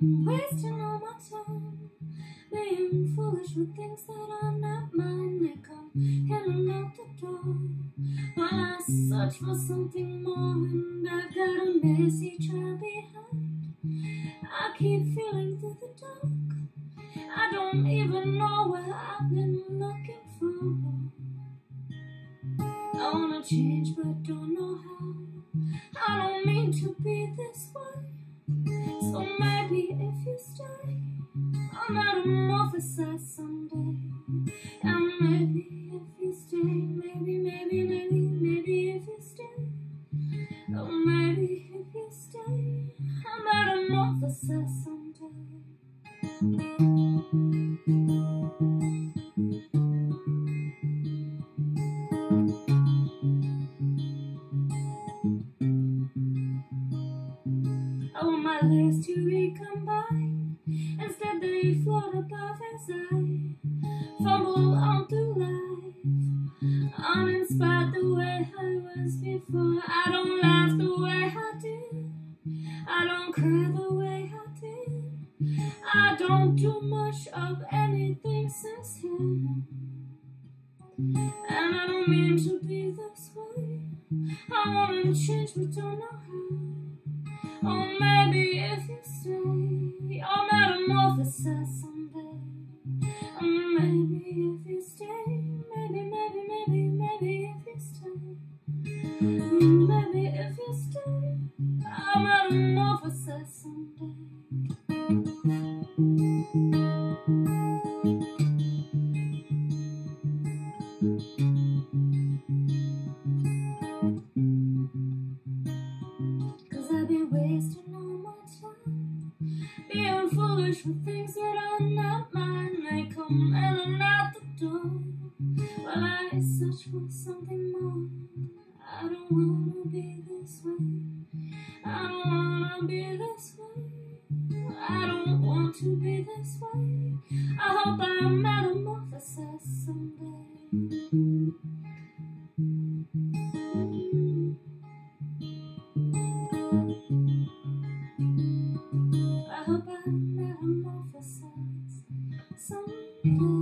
wasting all my time being foolish with things that are not mine. In and out the door while I search for something more, and I've got a messy trail behind. I keep feeling through the dark. I don't even know where I've been looking for. I wanna change, but don't know how. I don't mean to be this way. So maybe if you stay, I'll metamorphosize someday. Maybe if you stay, maybe, maybe, maybe, maybe if you stay. Oh, maybe if you stay, I'll metamorphosize someday. I want my legs to recombine. Instead, they float above as I Before. I don't laugh the way I did. I don't cry the way I did. I don't do much of anything since then. And I don't mean to be this way. I wanna change, but don't know how. Oh, maybe if you stay, I'll metamorphosize I've been wasting all my time Being foolish with things that are not mine. They come in and out the door. While I search for something more. I don't wanna be this way. I don't wanna be this way. I don't want to be this way. I hope I'm Música